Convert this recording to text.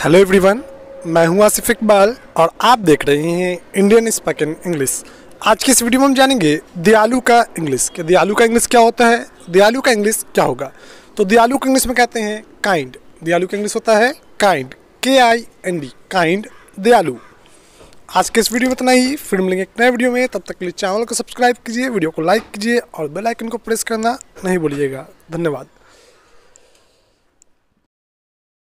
Hello everyone मैं हूँ आसिफ इकबाल और आप देख रहे हैं इंडियन स्पोकन इंग्लिश आज की इस वीडियो में हम जानेंगे दयालु का इंग्लिश कि दयालु का इंग्लिश क्या होता है, दयालु का इंग्लिश क्या होगा? तो दयालु का इंग्लिश में कहते हैं काइंड दयालु का इंग्लिश होता है काइंड के आई एन डी काइंड दयालु। आज के इस वीडियो में इतना ही। फिर मिलेंगे एक नए वीडियो में। तब तक के लिए चैनल को सब्सक्राइब कीजिए, वीडियो को लाइक कीजिए और बेल आइकन को प्रेस करना नहीं भूलिएगा। धन्यवाद।